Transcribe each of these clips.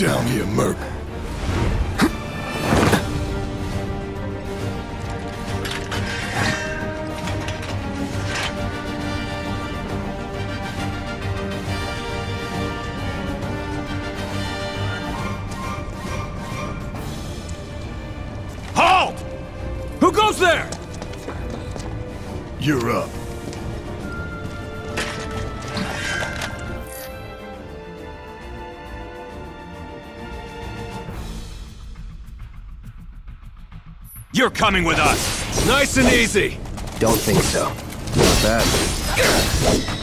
down here, Merc. Halt! Who goes there? You're up. You're coming with us. Nice and easy. Don't think so. Not bad.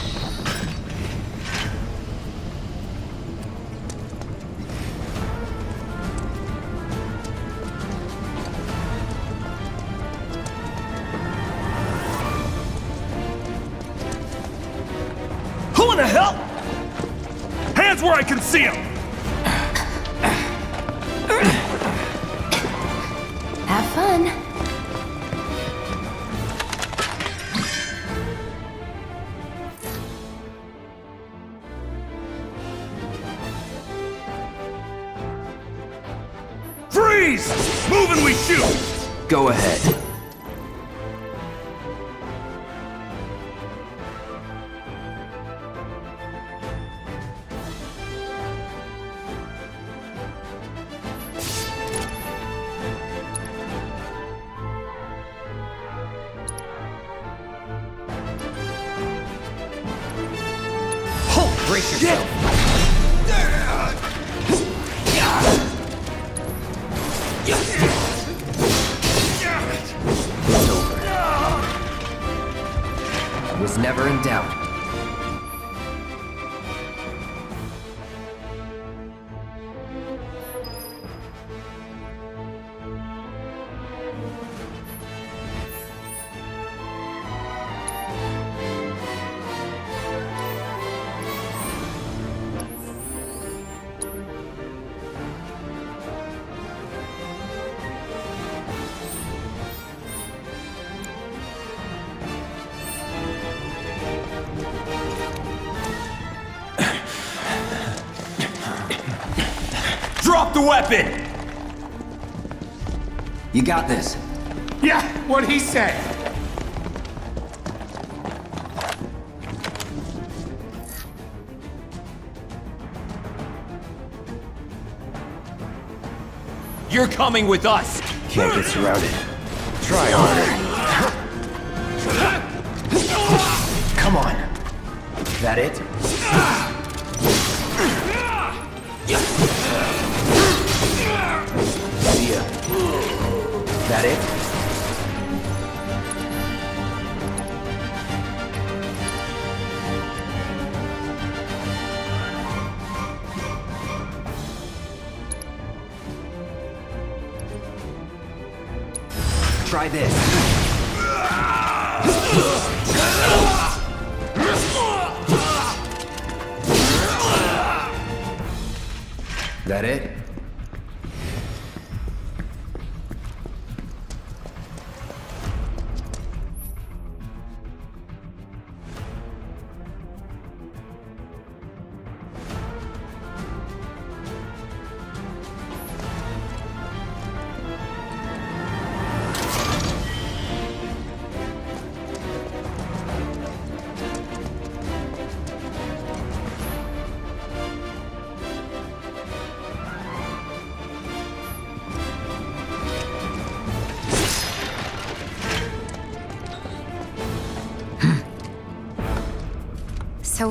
Weapon. You got this. Yeah, what he said. You're coming with us. Can't get surrounded. Try harder. Come on. Is That it? That it?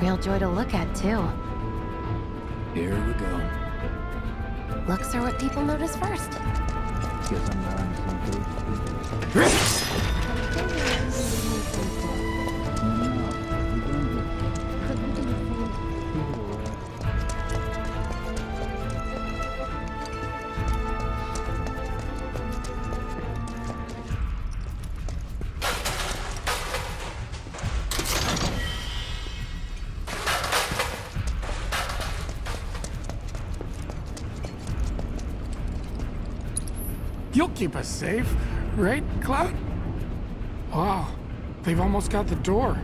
Real joy to look at, too. Here we go. Looks are what people notice first. You'll keep us safe, right, Cloud? Wow, they've almost got the door.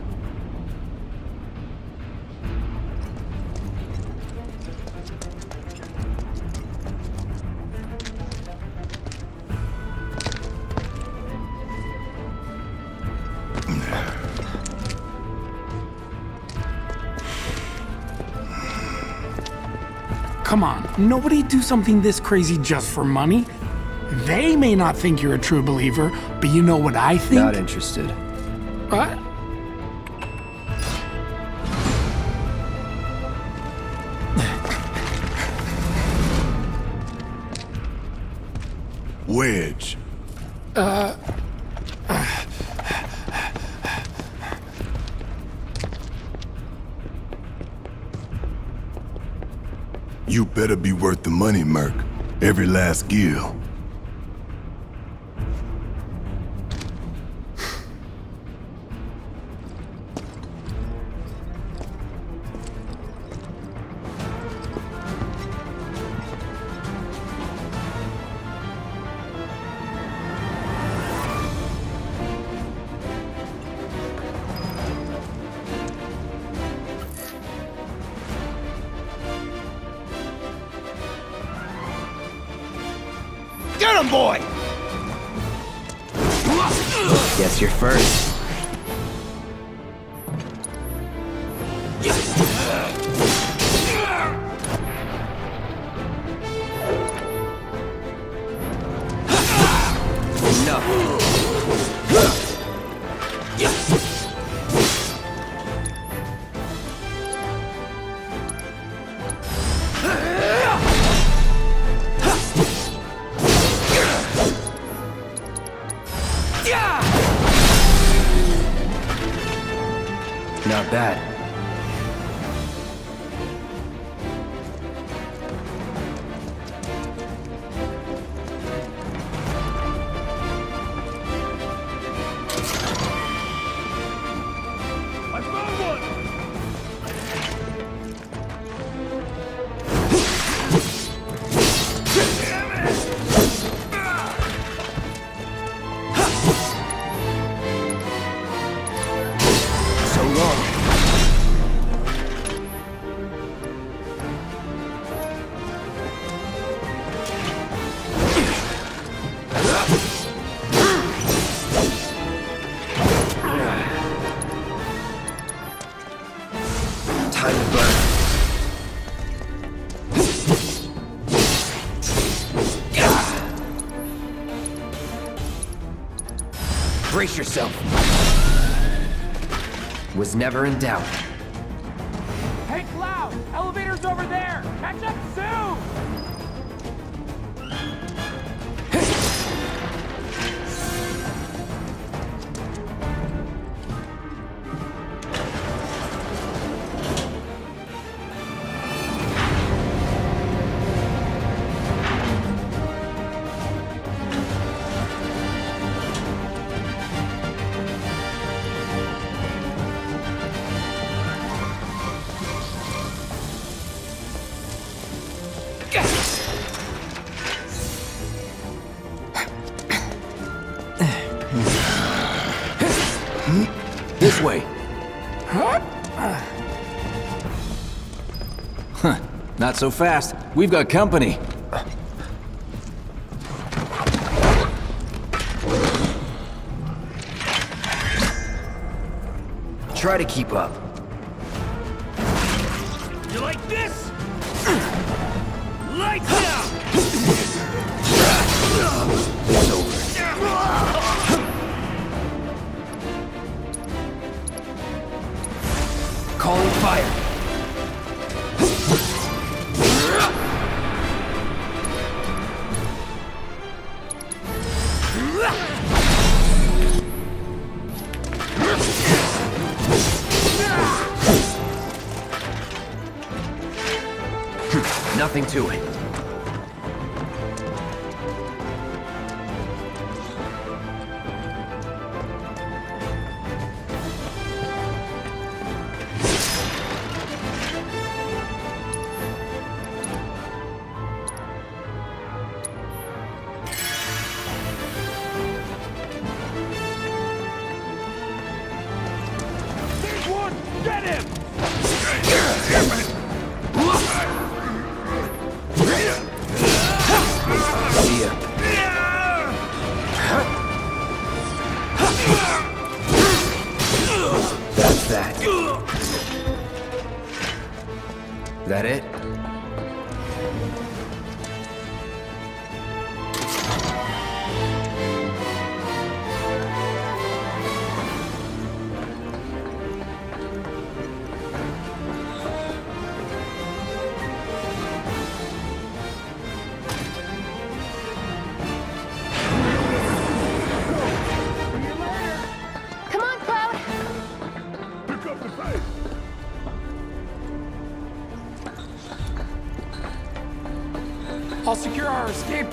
Come on, nobody do something this crazy just for money. They may not think you're a true believer, but you know what I think? Not interested. What? Wedge. Uh... You better be worth the money, Merc. Every last gil. Get him, boy! Guess you're first. Was never in doubt. Hey, Cloud! Elevator's over there! Catch up soon! So fast. We've got company. Try to keep up.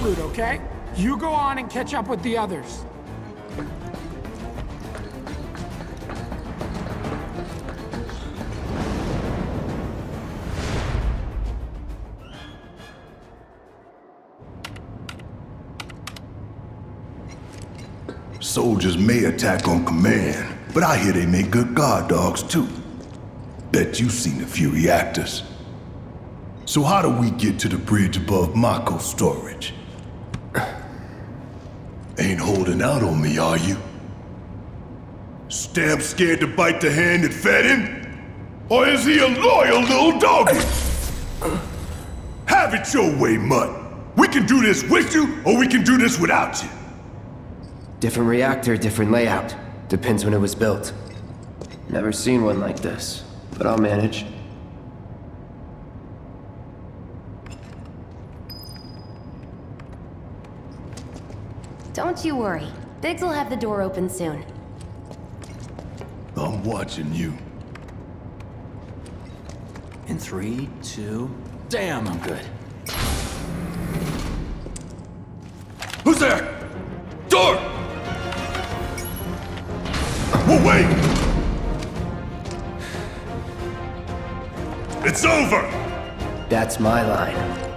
Okay? You go on and catch up with the others. Soldiers may attack on command, but I hear they make good guard dogs too. Bet you've seen a few reactors. So how do we get to the bridge above Mako storage? Ain't holding out on me, are you? Stamp scared to bite the hand that fed him? Or is he a loyal little doggy? Have it your way, Mutt. We can do this with you, or we can do this without you. Different reactor, different layout. Depends when it was built. Never seen one like this, but I'll manage. Don't you worry. Biggs will have the door open soon. I'm watching you. In three, two... Damn, I'm good. Who's there? Door! Well, wait! It's over! That's my line.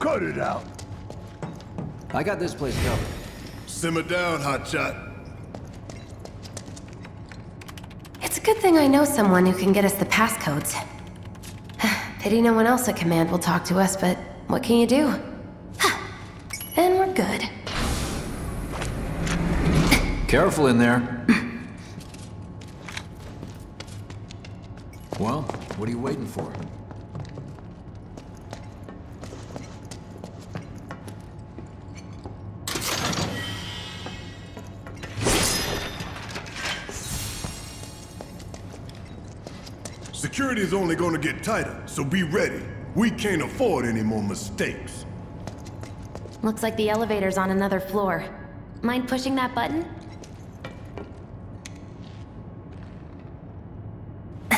Cut it out. I got this place covered. Simmer down, hotshot. It's a good thing I know someone who can get us the passcodes. Pity no one else at command will talk to us, but what can you do? and we're good. Careful in there. well, what are you waiting for? Security is only gonna get tighter, so be ready. We can't afford any more mistakes. Looks like the elevator's on another floor. Mind pushing that button?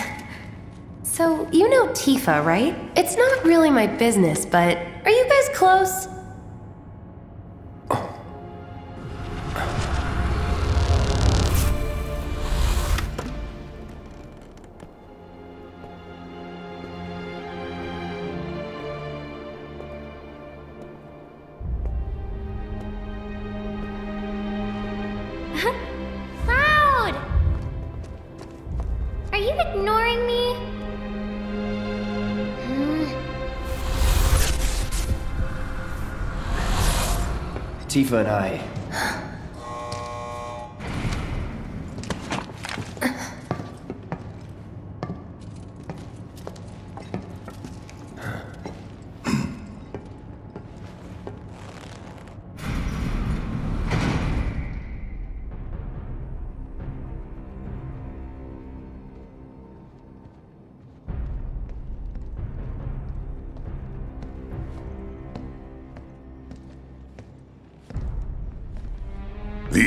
so, you know Tifa, right? It's not really my business, but are you guys close? Tifa and I.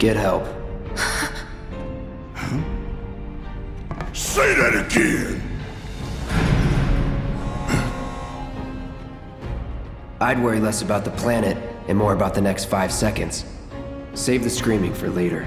Get help. Say that again! I'd worry less about the planet and more about the next five seconds. Save the screaming for later.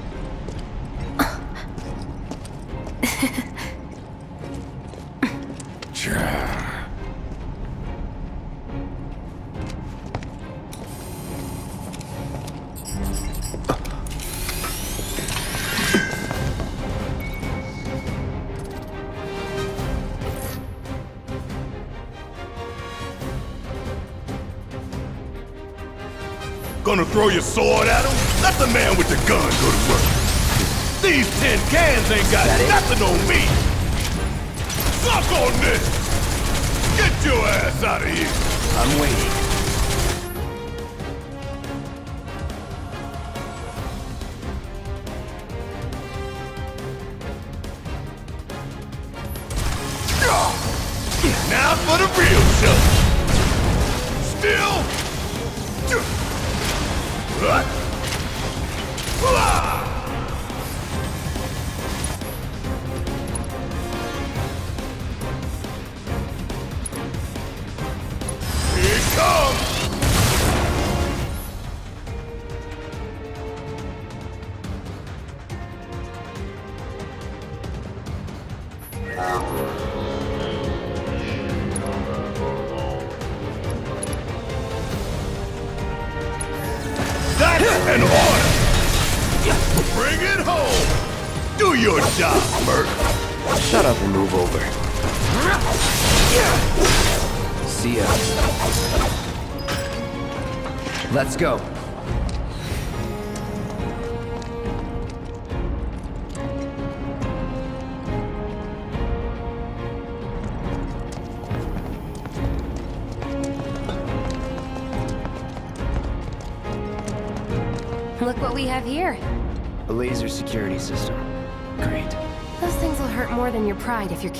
Real. Still.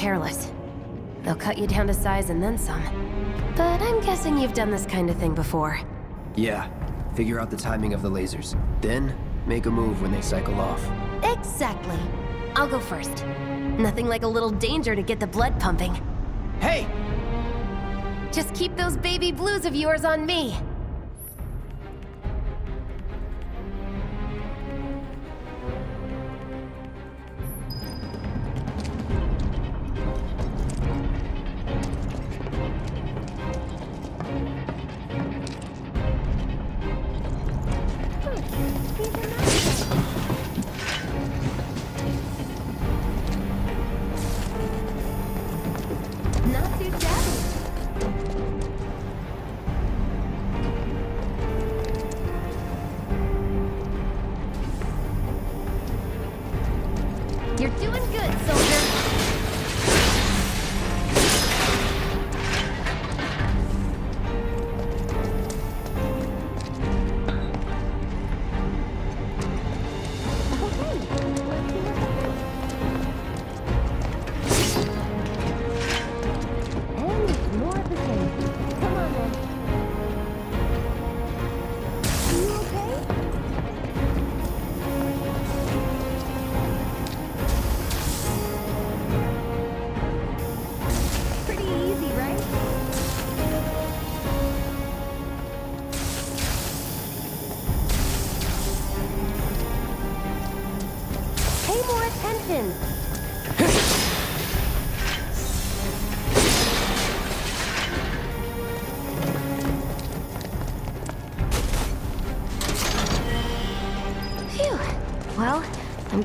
Careless. They'll cut you down to size and then some. But I'm guessing you've done this kind of thing before. Yeah. Figure out the timing of the lasers. Then, make a move when they cycle off. Exactly. I'll go first. Nothing like a little danger to get the blood pumping. Hey! Just keep those baby blues of yours on me.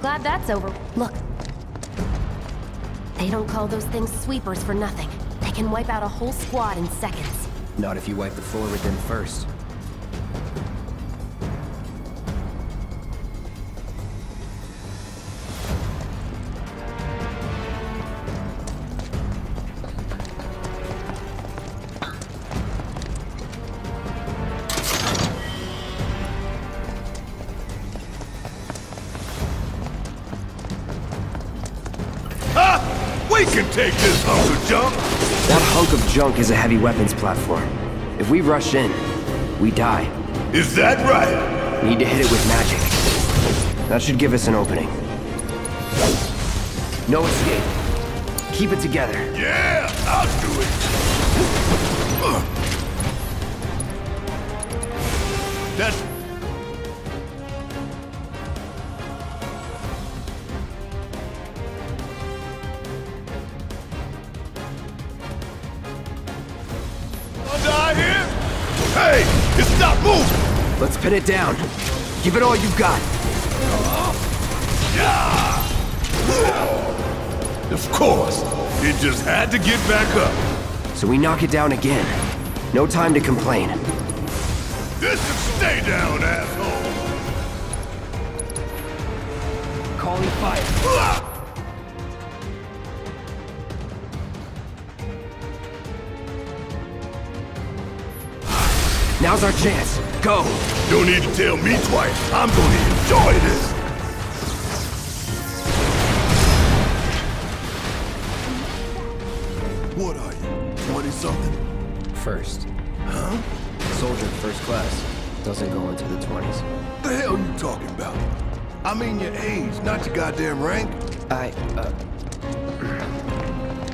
Glad that's over. Look. They don't call those things sweepers for nothing. They can wipe out a whole squad in seconds. Not if you wipe the floor with them first. Can take this hunk of junk! That hunk of junk is a heavy weapons platform. If we rush in, we die. Is that right? Need to hit it with magic. That should give us an opening. No escape. Keep it together. Yeah, I'll do it. Pin it down. Give it all you've got. Of course, it just had to get back up. So we knock it down again. No time to complain. This is stay down, asshole! Calling fire. Now's our chance. Go. Don't need to tell me twice. I'm gonna enjoy this. What are you, 20 something? First. Huh? Soldier first class. Doesn't go into the 20s. The hell you talking about? I mean your age, not your goddamn rank. I, uh,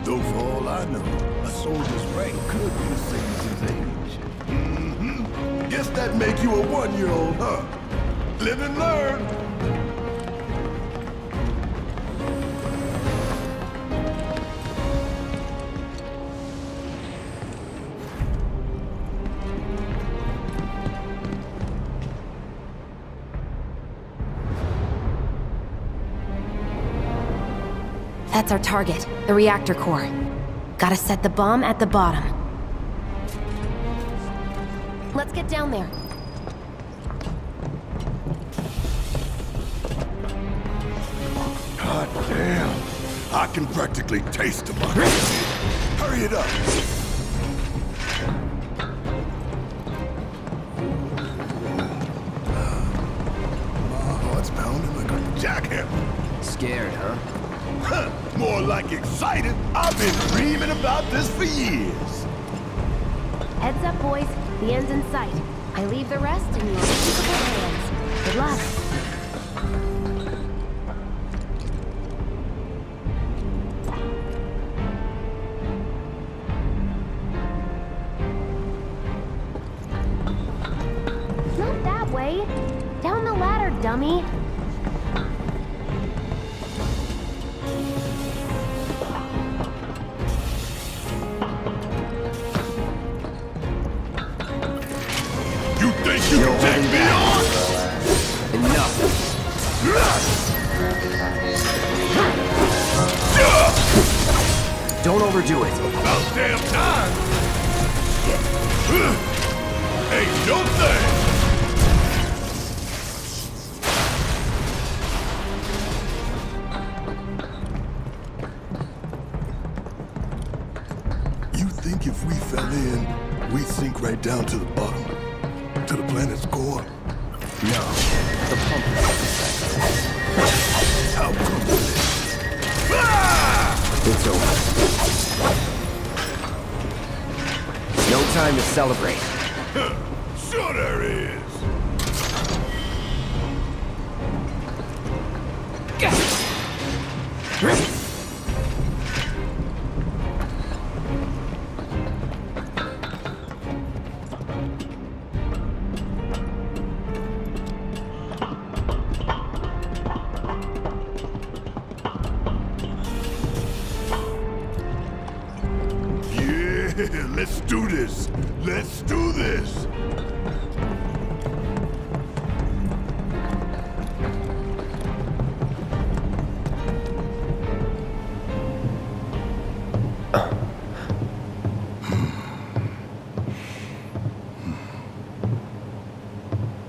Though for all I know, a soldier's rank could be the same that make you a one-year-old, huh? Live and learn. That's our target, the reactor core. Gotta set the bomb at the bottom. Let's get down there. God damn. I can practically taste the money. Hurry it up. Oh, My heart's pounding like a jackhammer. scared, huh? Huh, More like excited. I've been dreaming about this for years. Heads up, boys. The end's in sight. I leave the rest in your capable hands. Good luck. Overdo it. About damn time. Ain't no thing. You think if we fell in, we'd sink right down to the bottom? To celebrate.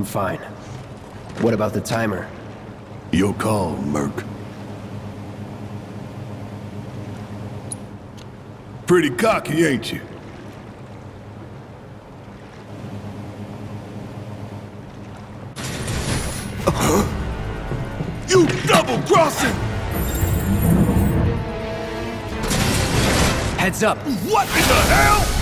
I'm fine. What about the timer? Your call, Merc. Pretty cocky, ain't you? You double-crossing! Heads up! What in the hell?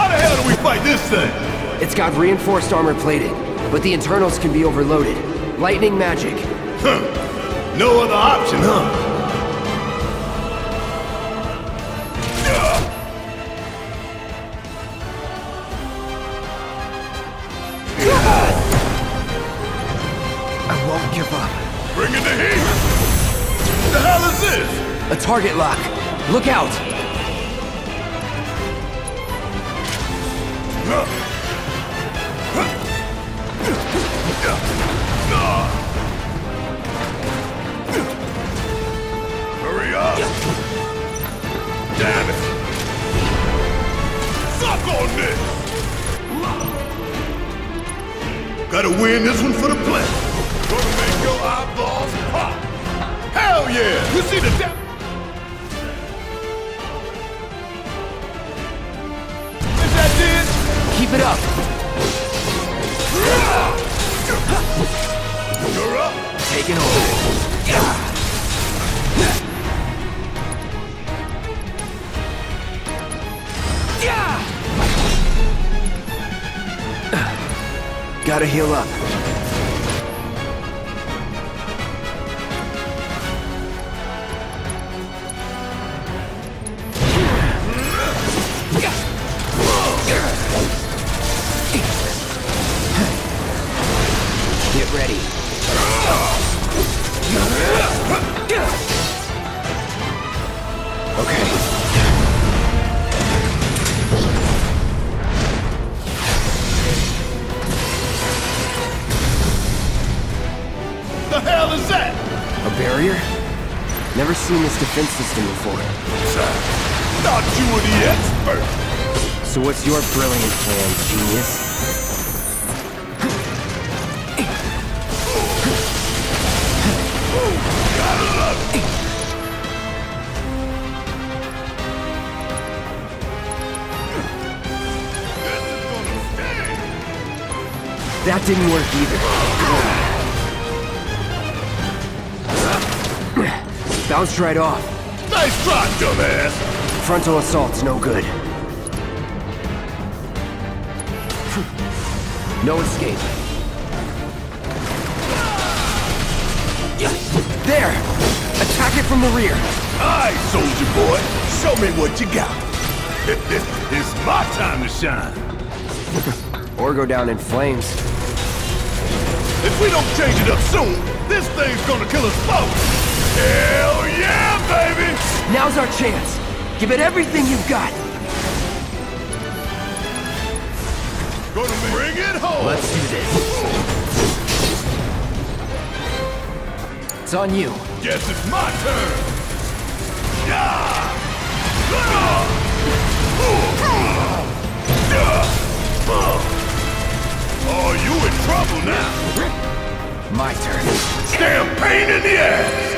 How the hell do we fight this thing? It's got reinforced armor plating, but the internals can be overloaded. Lightning magic. Huh. No other option, huh? I won't give up. Bring in the heat! What the hell is this? A target lock. Look out! Gotta win this one for the planet. Gonna make your eyeballs pop. Hell yeah! You see the damn... heal up. Barrier? Never seen this defense system before. Thought you were the expert. So what's your brilliant plan, genius? That didn't work either. Bounced right off. Nice try, dumbass. Frontal assault's no good. No escape. There! Attack it from the rear! Aye, soldier boy. Show me what you got. it's my time to shine. Or go down in flames. If we don't change it up soon, this thing's gonna kill us both. Hell yeah, baby! Now's our chance! Give it everything you've got! Gonna bring it home. Let's do this. It's on you. Guess it's my turn. Yeah! Oh, you in trouble now. My turn. Damn pain in the ass.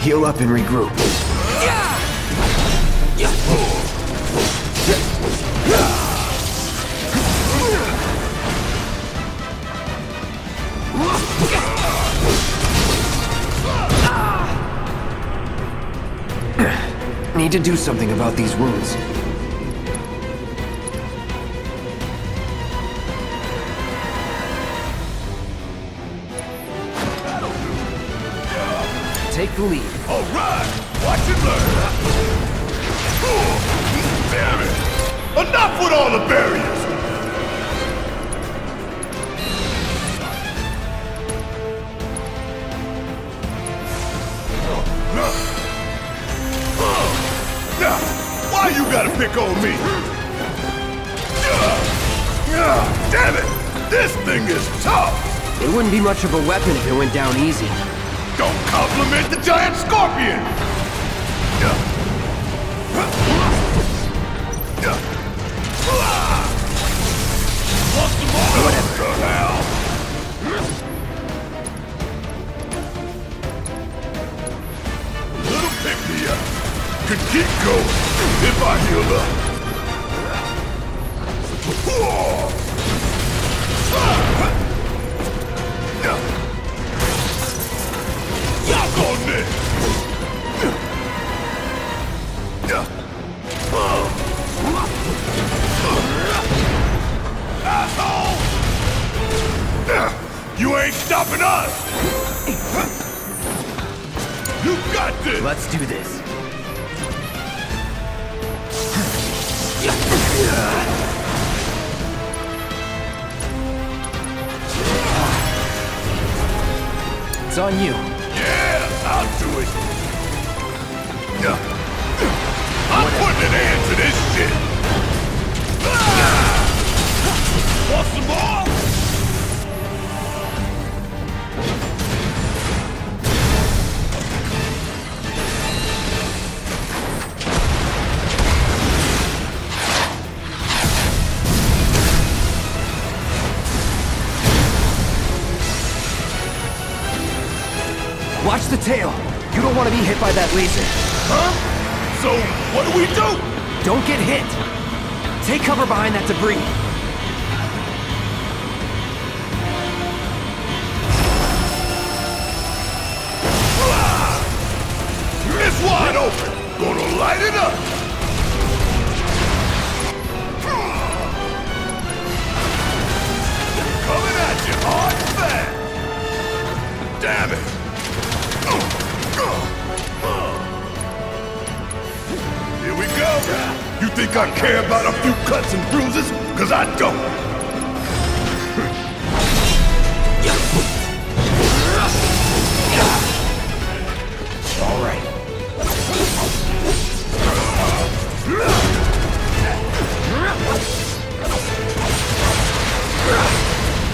Heal up and regroup. Need to do something about these wounds. The lead. All right, watch and learn. Damn it! Enough with all the barriers! Now, why you gotta pick on me? Damn it! This thing is tough! It wouldn't be much of a weapon if it went down easy. Compliment the giant scorpion! The hell? Little. Could keep going if I heal up. Yuck ain't stopping us! You got this! Let's do this. It's on you. Yeah, I'll do it. I'm putting an end to this shit. Ah! Want some more? Tail. You don't want to be hit by that laser. Huh? So, what do we do? Don't get hit. Take cover behind that debris. It's wide open. Gonna light it up. Coming at you hard and fast. Damn it. You think I care about a few cuts and bruises? Cause I don't. All right.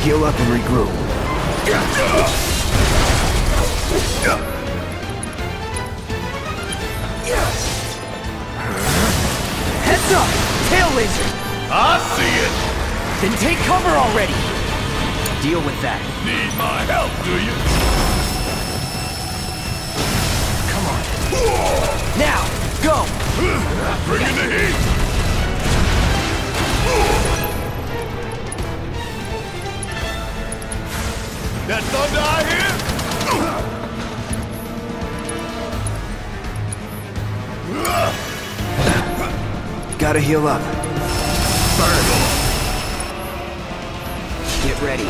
Heal up and regroup. I see it. Then take cover already! Deal with that. Need my help, do you? Come on. Now, go! Bring in the heat. That thunder I hear? Gotta heal up. Get ready.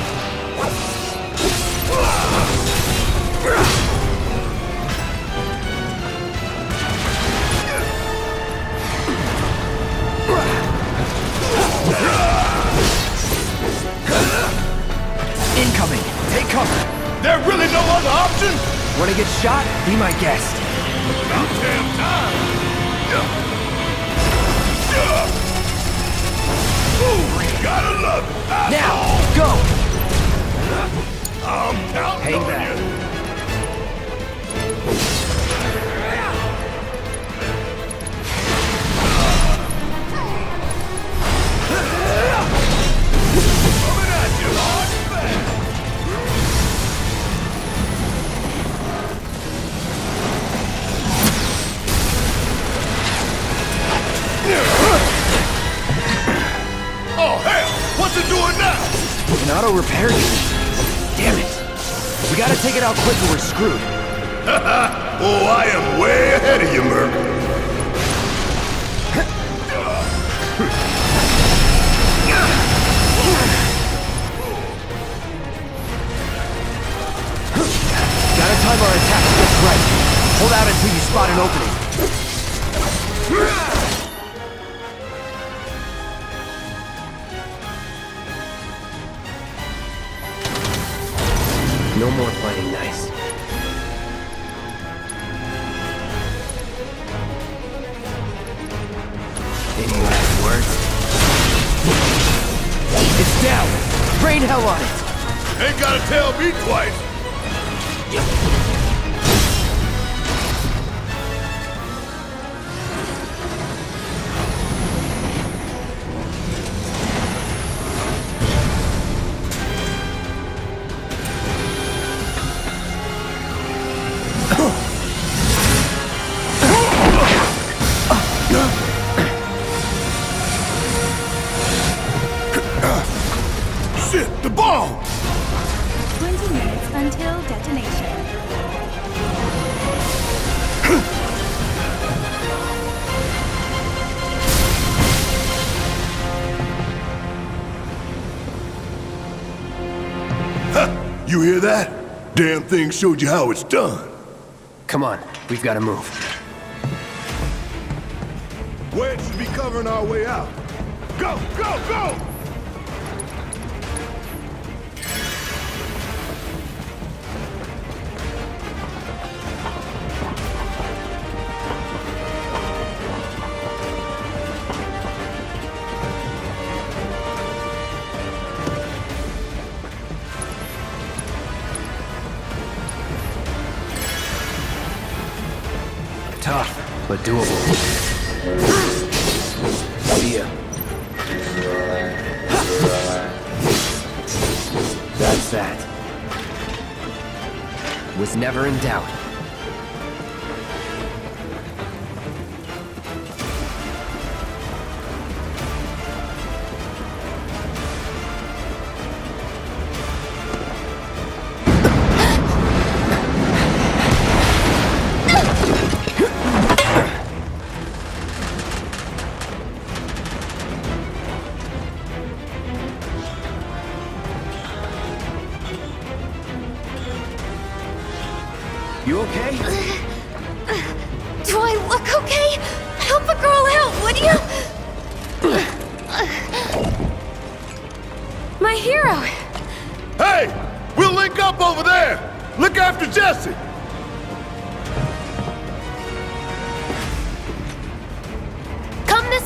Incoming! Take cover! There really no other option? Wanna get shot? Be my guest. About damn time. Now, go! I'm counting Hang on back. you. how quicker we're screwed. oh, I am way ahead of you. You hear that? Damn thing showed you how it's done. Come on, we've got to move. Wedge should be covering our way out. Go, go, go!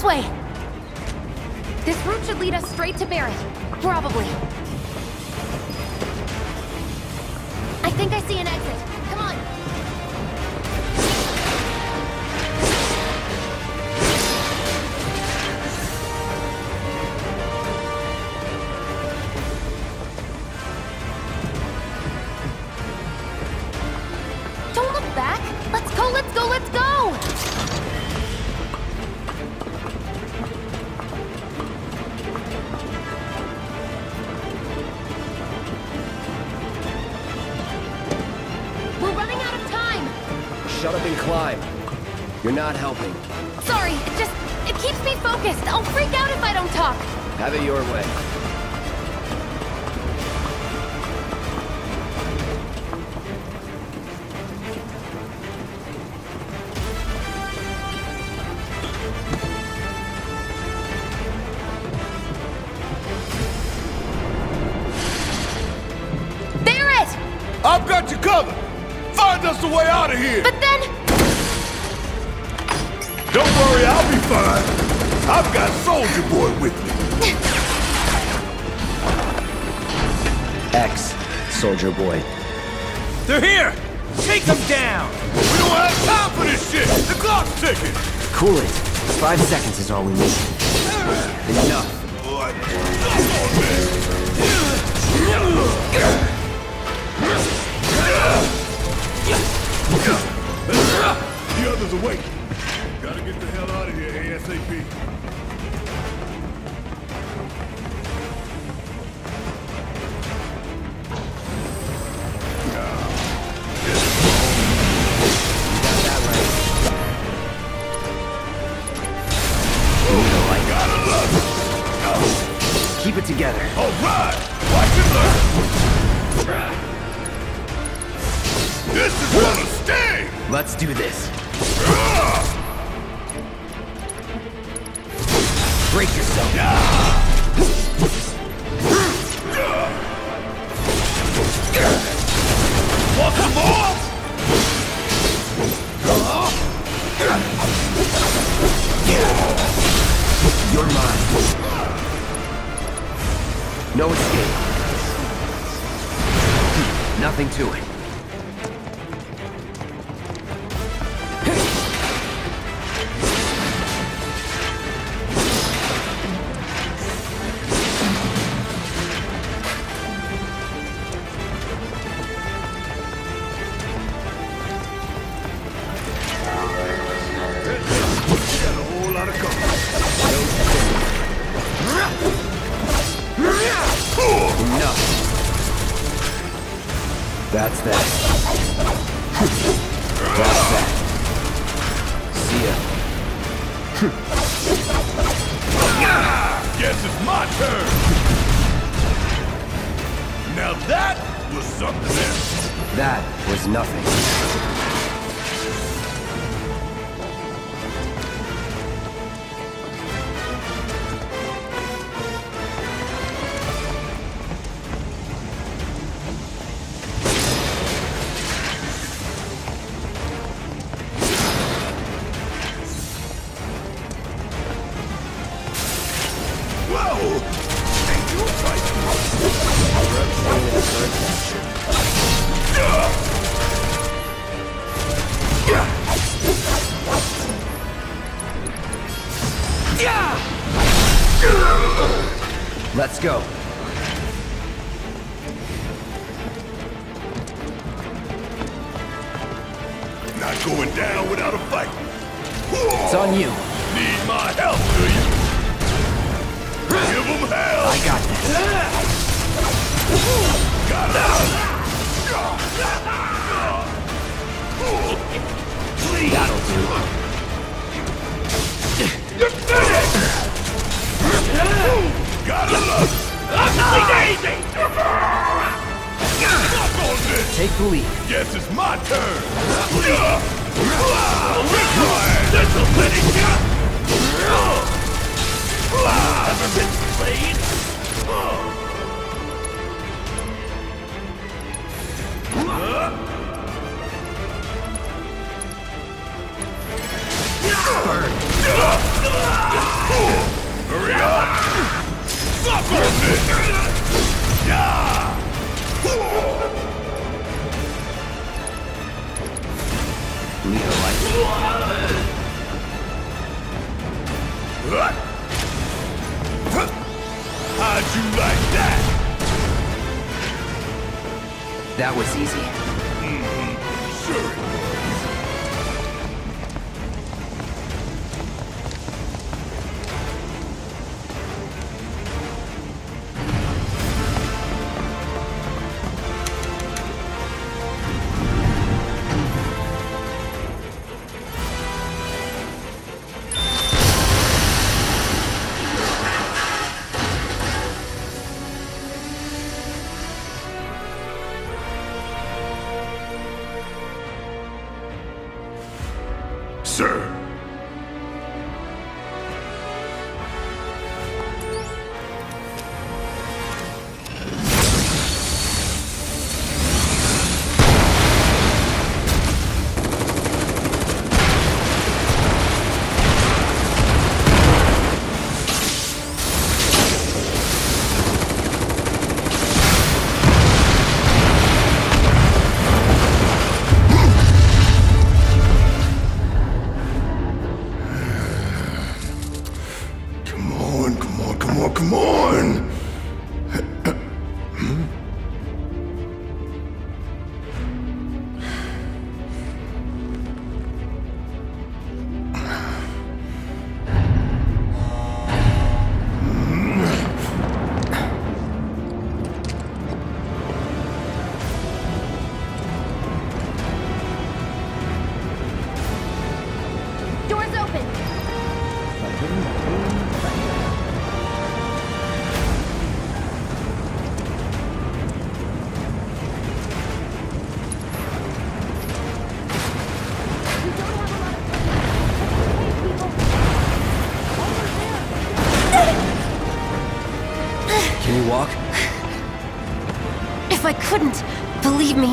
way! This route should lead us straight to Barret. Probably. I think I see an exit. is all we need. Guess it's my turn! Now that was something. That was nothing. How'd you like that? That was easy. Mm -hmm. Sure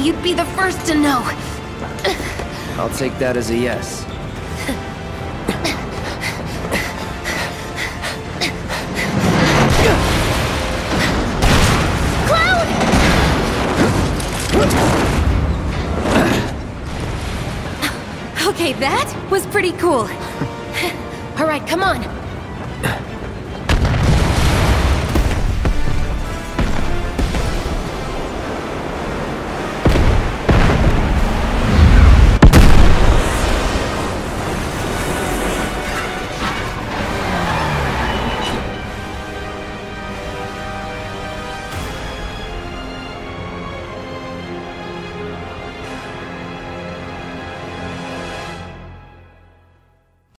you'd be the first to know. I'll take that as a yes. Cloud! Okay, that was pretty cool. All right, come on.